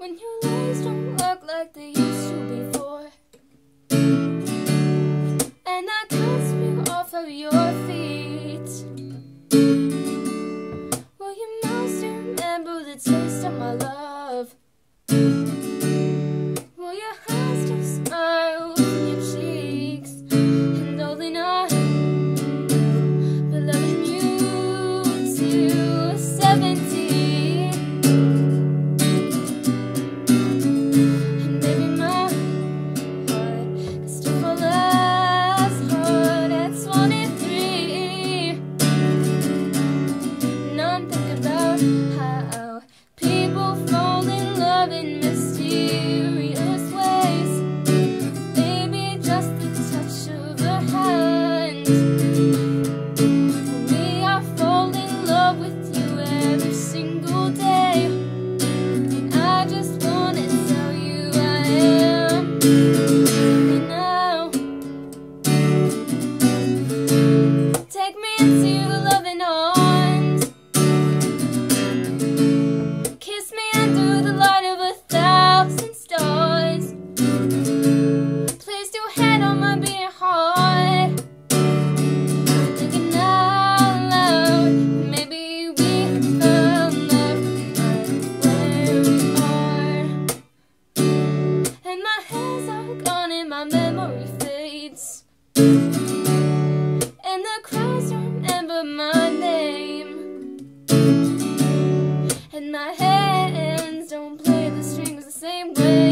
When your legs don't look like they used to before And I can't off of your feet well you must remember the taste of my love? same way.